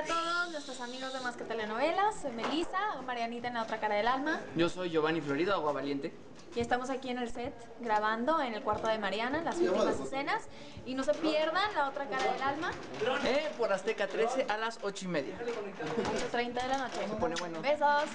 a todos nuestros amigos de Más que Telenovelas, soy Melissa, Marianita en la otra cara del alma Yo soy Giovanni Florido, Agua Valiente. y estamos aquí en el set grabando en el cuarto de Mariana las últimas escenas y no se pierdan la otra cara del alma, Eh, por Azteca 13 a las 8 y media. 8.30 de la noche. pone bueno. Besos.